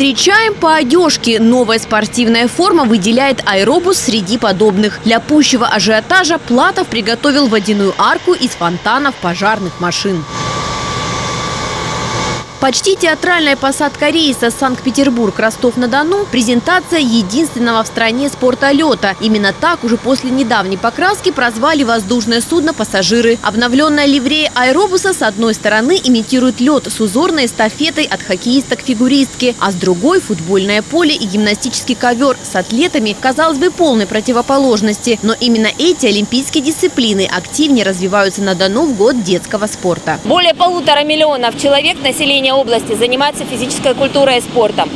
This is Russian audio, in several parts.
Встречаем по одежке. Новая спортивная форма выделяет аэробус среди подобных. Для пущего ажиотажа Платов приготовил водяную арку из фонтанов пожарных машин. Почти театральная посадка рейса Санкт-Петербург-Ростов-на-Дону – презентация единственного в стране спорта лета. Именно так уже после недавней покраски прозвали воздушное судно пассажиры. Обновленная ливрея аэробуса с одной стороны имитирует лед с узорной эстафетой от хоккеиста к фигуристке, а с другой – футбольное поле и гимнастический ковер с атлетами, казалось бы, полной противоположности. Но именно эти олимпийские дисциплины активнее развиваются на Дону в год детского спорта. Более полутора миллионов человек населения области занимается физической культурой и спортом.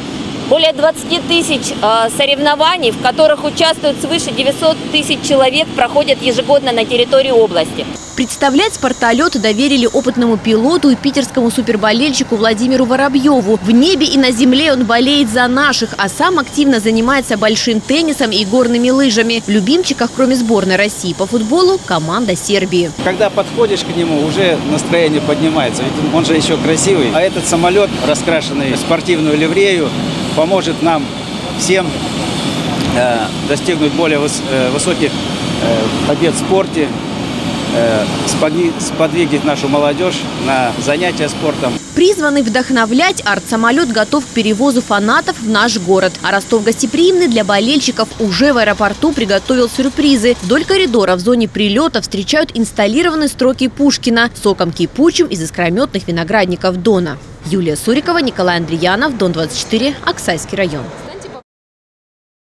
Более 20 тысяч э, соревнований, в которых участвуют свыше 900 тысяч человек, проходят ежегодно на территории области. Представлять спортолет доверили опытному пилоту и питерскому суперболельщику Владимиру Воробьеву. В небе и на земле он болеет за наших, а сам активно занимается большим теннисом и горными лыжами. В любимчиках, кроме сборной России по футболу, команда Сербии. Когда подходишь к нему, уже настроение поднимается. Ведь он же еще красивый. А этот самолет, раскрашенный спортивную ливрею, поможет нам всем э, достигнуть более э, высоких э, побед в спорте, сподвигнет нашу молодежь на занятия спортом. Призванный вдохновлять, арт-самолет готов к перевозу фанатов в наш город. А Ростов гостеприимный для болельщиков уже в аэропорту приготовил сюрпризы. Вдоль коридора в зоне прилета встречают инсталлированные строки Пушкина соком кипучим из искрометных виноградников Дона. Юлия Сурикова, Николай Андреянов, Дон 24, Оксайский район.